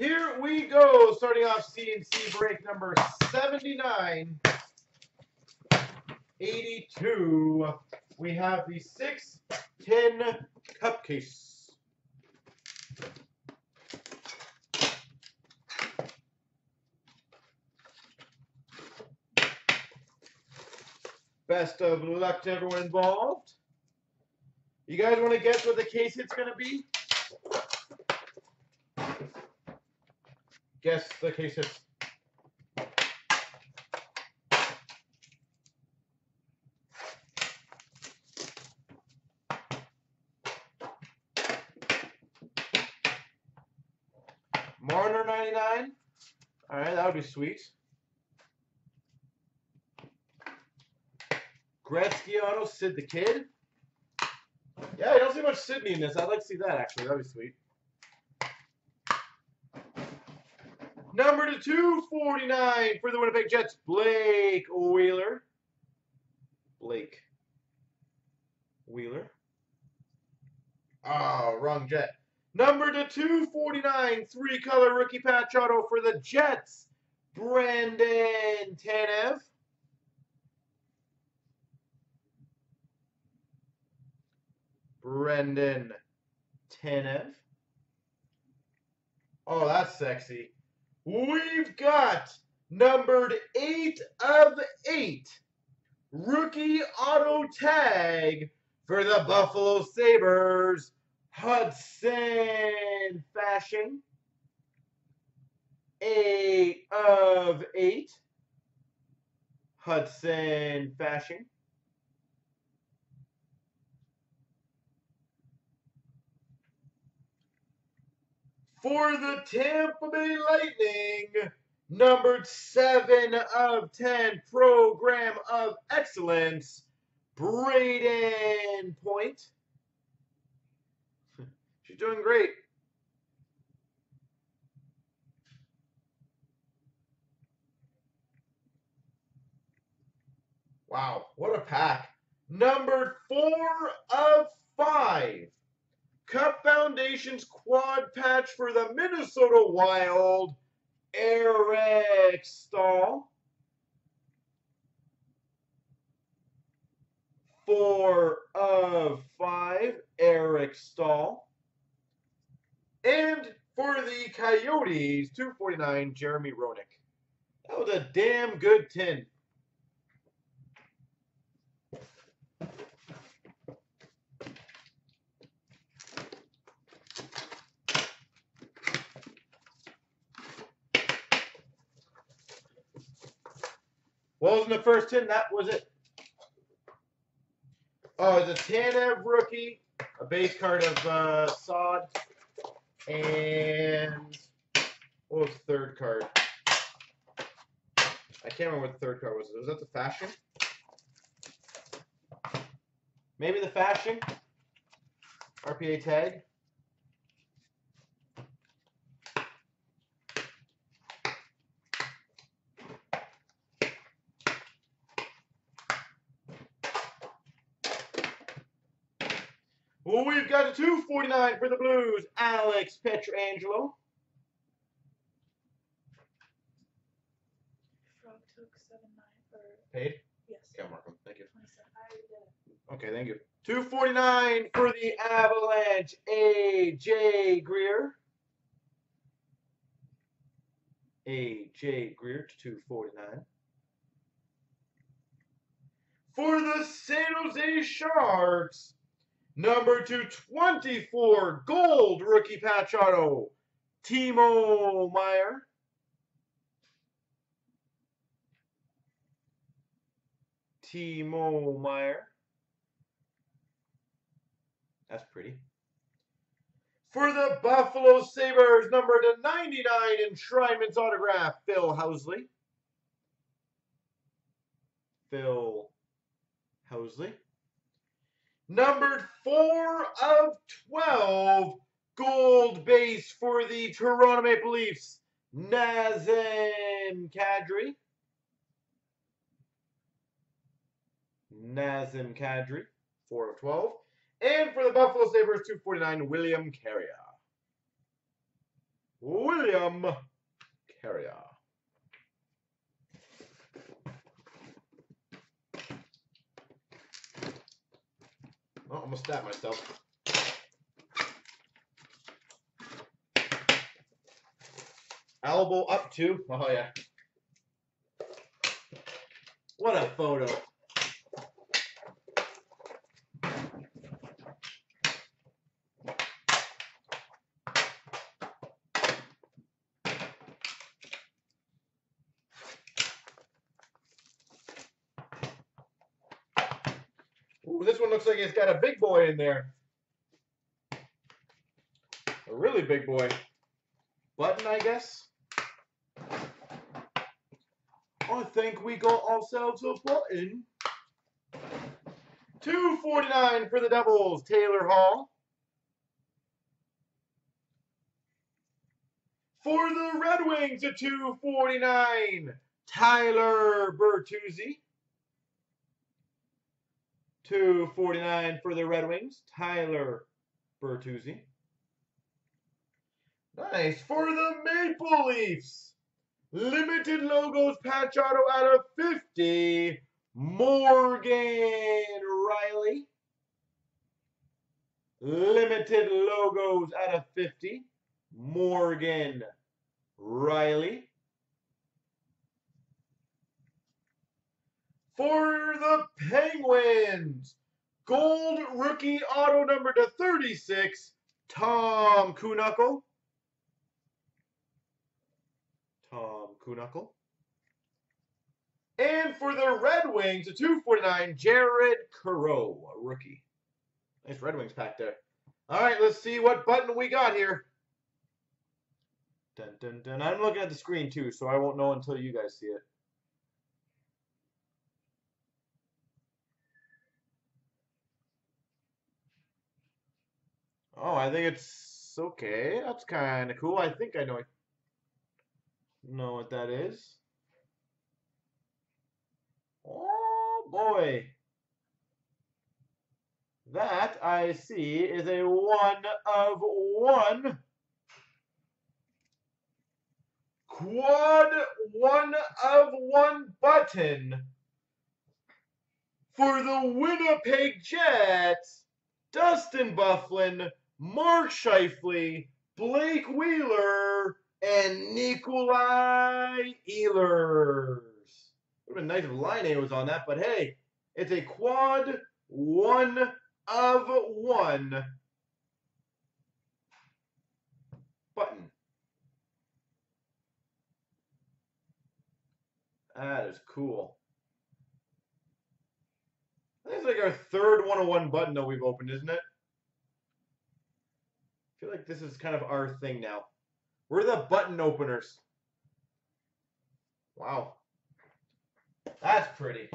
Here we go, starting off CNC break number 79. 82. We have the 610 cup case. Best of luck to everyone involved. You guys want to guess what the case hit's going to be? Guess the case hits. Marner 99. All right, that would be sweet. Gretzky auto, Sid the Kid. Yeah, I don't see much Sidney in this. I'd like to see that, actually. That'd be sweet. Number to 249 for the Winnipeg Jets, Blake Wheeler. Blake Wheeler. Oh, wrong Jet. Number to 249, three-color rookie patch auto for the Jets, Brandon Tanev. Brendan Tanev. Oh, that's sexy. We've got numbered 8 of 8 rookie auto tag for the Buffalo Sabres, Hudson Fasching. 8 of 8 Hudson Fasching. For the Tampa Bay Lightning, numbered 7 of 10 Program of Excellence, Brayden Point. She's doing great. Wow, what a pack. Number 4 of 5. Cup Foundation's quad patch for the Minnesota Wild, Eric Staal. Four of five, Eric Staal. And for the Coyotes, 249, Jeremy Roenick. That was a damn good tin. What was in the first 10? That was it. Oh, it's a Tanev rookie, a base card of uh, Sod, and what was the third card? I can't remember what the third card was. Was that the Fasching? Maybe the Fasching? RPA tag? Got a 249 for the Blues, Alex Pietrangelo. Frog took seven nine or Paid? yes. Okay, I'll mark them. Thank you. Twenty-seven. I already did it. Okay, thank you. 249 for the Avalanche, AJ Greer. AJ Greer to 249. For the San Jose Sharks, number 224, gold rookie patch auto, Timo Meier. Timo Meier. That's pretty. For the Buffalo Sabres, number to 99, enshrinement's autograph, Phil Housley. Phil Housley. Numbered 4 of 12, gold base for the Toronto Maple Leafs, Nazem Kadri. Nazem Kadri, 4 of 12. And for the Buffalo Sabres, 249, William Carrier. William Carrier. Oh, I'm gonna stab myself. Elbow up too. Oh yeah. What a photo. Ooh, this one looks like it's got a big boy in there. A really big boy. Button, I guess. I think we got ourselves a button. 249 for the Devils, Taylor Hall. For the Red Wings, a 249, Tyler Bertuzzi. 249 for the Red Wings, Tyler Bertuzzi. Nice. For the Maple Leafs, limited logos patch auto out of 50, Morgan Rielly. Limited logos out of 50, Morgan Rielly. For the Penguins, gold rookie auto number to 36, Tom Kuhnhackl. Tom Kuhnhackl. And for the Red Wings, a 249, Jared Coreau, a rookie. Nice Red Wings pack there. All right, let's see what button we got here. Dun, dun, dun. I'm looking at the screen too, so I won't know until you guys see it. Oh, I think it's okay. That's kind of cool. I think I know know what that is. Oh boy. That I see is a one of one. Quad one of one button for the Winnipeg Jets. Dustin Byfuglien, Mark Scheifele, Blake Wheeler, and Nikolai Ehlers. Would have been nice if Laine was on that, but hey, it's a quad one of one button. That is cool. It's like our third 101 button that we've opened, isn't it? I feel like this is kind of our thing now. We're the button openers. Wow. That's pretty.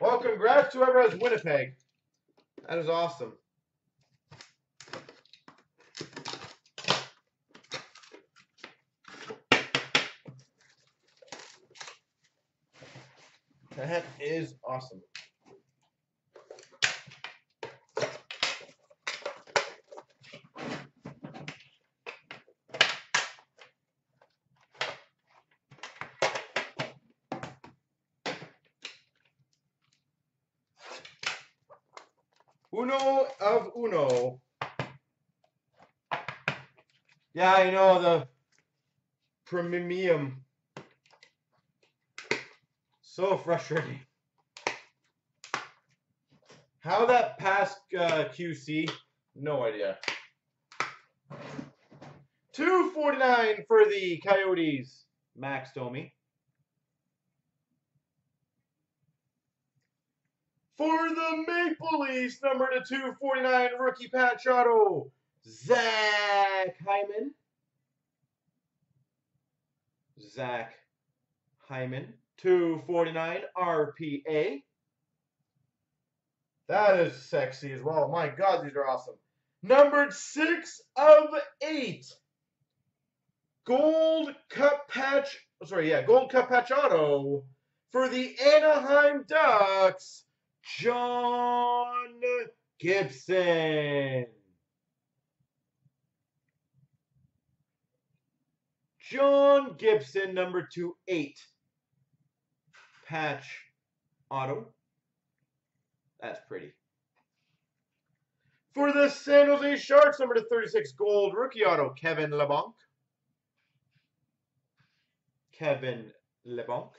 Well, congrats to whoever has Winnipeg. That is awesome. That is awesome. Uno of Uno. Yeah, I know the premium. So frustrating. How that passed uh, QC, no idea. 249 for the Coyotes, Max Domi. For the Maple Leafs, number to 249, rookie patch auto, Zach Hyman. Zach Hyman, 249 RPA. That is sexy as well. My God, these are awesome. Numbered six of eight. Gold Cup patch, sorry, yeah, Gold Cup patch auto for the Anaheim Ducks. John Gibson. John Gibson, number two eight. Patch auto. That's pretty. For the San Jose Sharks, number to 36 gold rookie auto, Kevin LeBlanc. Kevin LeBlanc.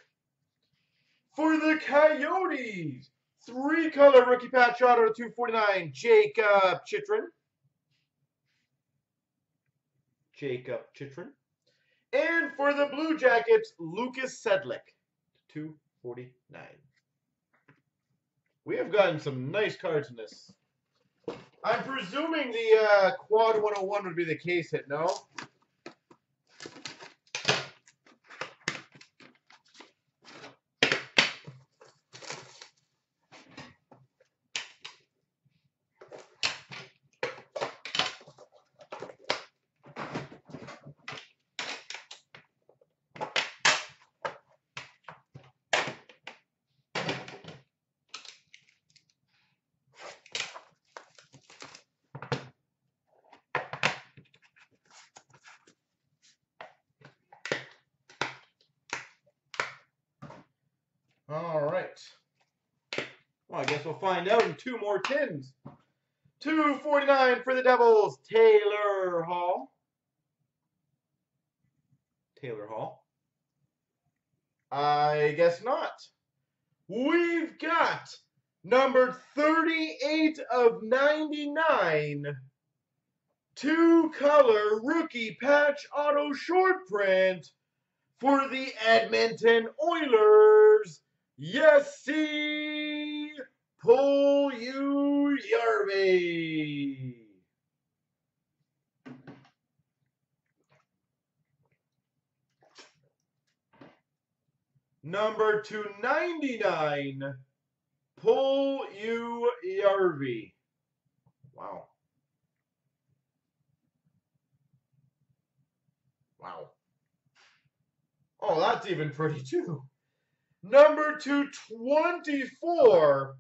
For the Coyotes, three color rookie patch auto to 249, Jakob Chychrun. Jakob Chychrun. And for the Blue Jackets, Lukas Sedlak, 249. We have gotten some nice cards in this. I'm presuming the uh, Quad 101 would be the case hit, no? All right. Well, I guess we'll find out in two more tins. 249 for the Devils, Taylor Hall. Taylor Hall. I guess not. We've got number 38 of 99. Two color rookie patch auto short print for the Edmonton Oilers. Yes, see, pull you Yarvey. Number 299, pull you Yarvey. Wow. Wow. Oh, that's even pretty too. Number 224,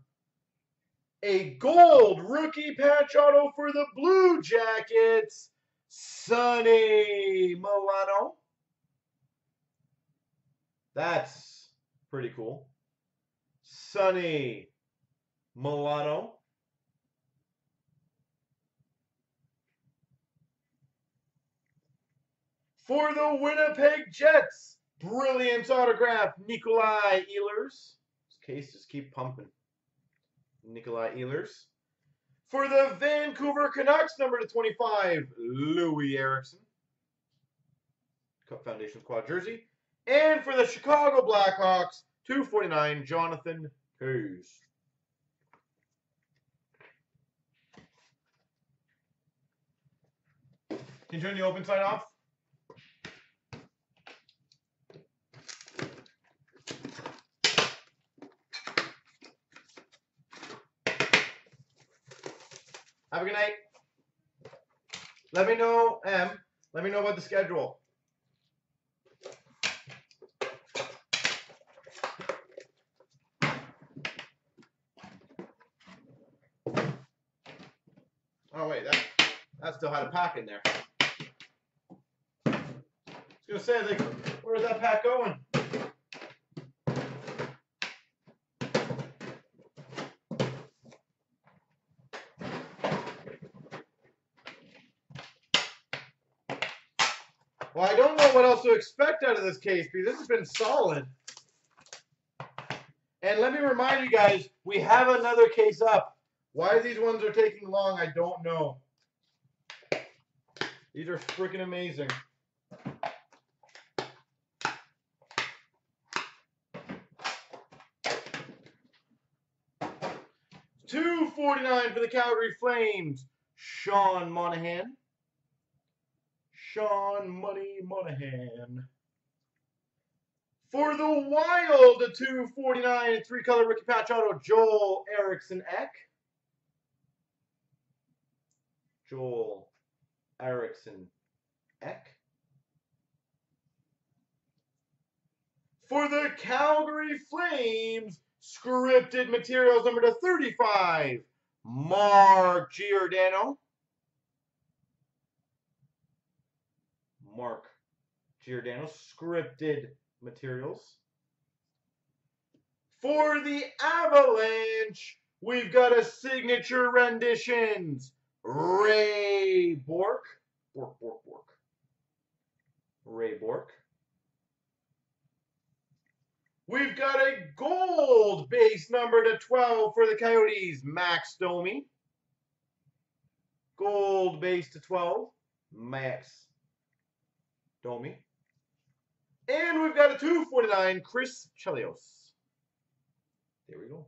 a gold rookie patch auto for the Blue Jackets, Sonny Milano. That's pretty cool. Sonny Milano. For the Winnipeg Jets, brilliant autograph, Nikolai Ehlers. This case just keep pumping. Nikolai Ehlers. For the Vancouver Canucks, number to 25, Loui Eriksson. Cup Foundation Squad jersey. And for the Chicago Blackhawks, 249, Jonathan Toews. Can you turn the open side off? Have a good night. Let me know, M. Let me know about the schedule. Oh wait, that that still had a pack in there. I was gonna say, like, where's that pack going? Well, I to expect out of this case because this has been solid. And let me remind you guys, we have another case up. Why these ones are taking long, I don't know. These are freaking amazing. Two forty nine for the Calgary Flames. Sean Monahan. Sean Money Monahan. For the Wild, a 249 three color rookie patch auto, Joel Eriksson Ek. Joel Eriksson Ek. For the Calgary Flames, scripted materials number to 35, Mark Giordano. Mark Giordano scripted materials. For the Avalanche, we've got a signature renditions. Ray Bourque. Bork, Bork, Bork. Ray Bourque. We've got a gold base number to 12 for the Coyotes, Max Domi. Gold base to 12, Max Domi. And we've got a 249, Chris Chelios. There we go.